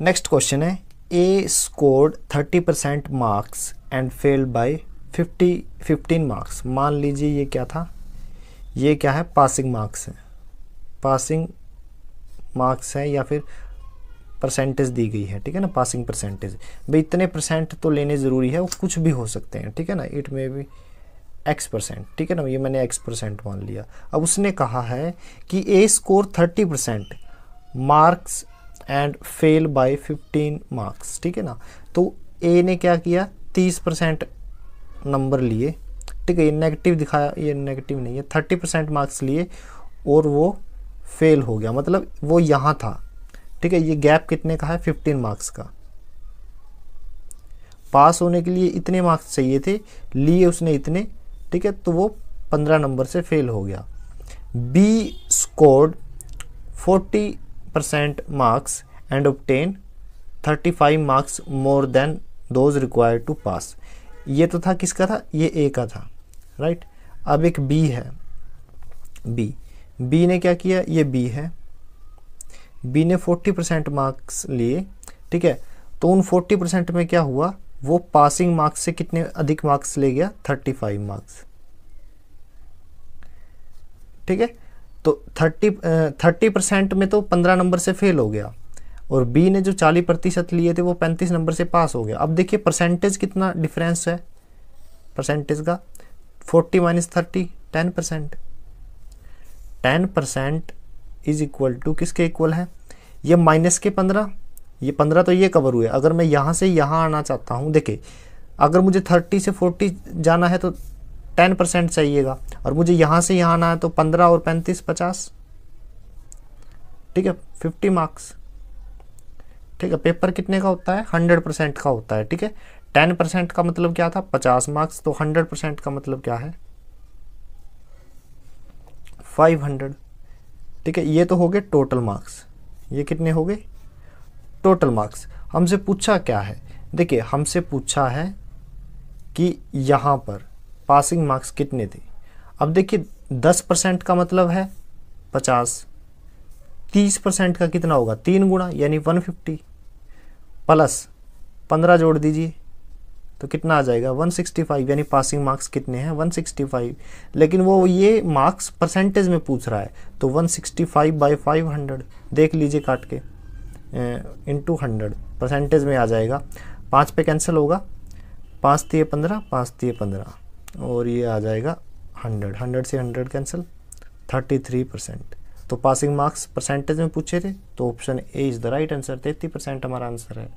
Next question है A scored thirty percent marks and fail by fifty fifteen marks मान लीजिए ये क्या था? ये क्या है? पासिंग मार्क्स है। पासिंग मार्क्स है या फिर परसेंटेज दी गई है, ठीक है ना? पासिंग परसेंटेज भाई इतने परसेंट तो लेने ज़रूरी है, वो कुछ भी हो सकते हैं, ठीक है ना? इट मे भी एक्स परसेंट ठीक है ना? ये मैंने एक्स परसेंट मान लिया। अब उसने कहा है कि A score thirty percent marks and fail by 15 marks ठीक है ना? तो ए ने क्या किया? 30 परसेंट नंबर लिए। ठीक है, ये नेगेटिव दिखाया, ये नेगेटिव नहीं है 30 परसेंट मार्क्स लिए और वो फेल हो गया। मतलब वो यहाँ था। ठीक है, ये गैप कितने का है? 15 मार्क्स का। पास होने के लिए इतने मार्क्स चाहिए थे, लिए उसने इतने, ठीक है तो वो 15 नंबर से फेल हो गया। B scored 40 percent marks and obtain 35 marks more than those required to pass. ये तो था किसका था? ये ए का था राइट right? अब एक बी है बी बी ने क्या किया? ये बी है। बी ने 40 परसेंट मार्क्स लिए, ठीक है? तो उन 40 परसेंट में क्या हुआ? वो पासिंग मार्क्स से कितने अधिक मार्क्स ले गया? 35 मार्क्स ठीक है? तो थर्टी थर्टी परसेंट में तो पंद्रह नंबर से फेल हो गया। और बी ने जो चालीस प्रतिशत लिए थे, वो पैंतीस नंबर से पास हो गया। अब देखिए परसेंटेज कितना डिफरेंस है। परसेंटेज का forty minus thirty ten percent ten percent is equal to किसके इक्वल है? ये माइनस के पंद्रह। ये पंद्रह तो ये कवर हुए। अगर मैं यहाँ से यहाँ आना चाहता हूँ, देखिए, अगर मुझे थर्टी से फोर्टी जाना है तो टेन परसेंट चाहिएगा। और मुझे यहाँ से यहाँ आना है तो पंद्रह और पैंतीस, पचास। ठीक है? फिफ्टी मार्क्स ठीक है? पेपर कितने का होता है? हंड्रेड परसेंट का होता है। ठीक है? टेन परसेंट का मतलब क्या था? पचास मार्क्स तो हंड्रेड परसेंट का मतलब क्या है? फाइव हंड्रेड ठीक है? ये तो हो गए टोटल मार्क्स ये कितने हो गए? टोटल मार्क्स हमसे पूछा क्या है? देखिए, हमसे पूछा है कि यहाँ पर पासिंग मार्क्स कितने थे? अब देखिए, दस परसेंट का मतलब है पचास। तीस परसेंट का कितना होगा? तीन गुणा, यानी वन फिफ्टी प्लस पंद्रह जोड़ दीजिए तो कितना आ जाएगा? 165 यानी पासिंग मार्क्स कितने हैं? 165 लेकिन वो ये मार्क्स परसेंटेज में पूछ रहा है तो 165 सिक्सटी फाइव बाई फाइव देख लीजिए काट के इंटू हंड्रेड परसेंटेज में आ जाएगा। पाँच पे कैंसिल होगा। पाँच तीय पंद्रह, पाँच तीय पंद्रह। और ये आ जाएगा हंड्रेड हंड्रेड से hundred cancel thirty three percent तो पासिंग मार्क्स परसेंटेज में पूछे थे तो option A is the right answer तेती परसेंट हमारा आंसर है।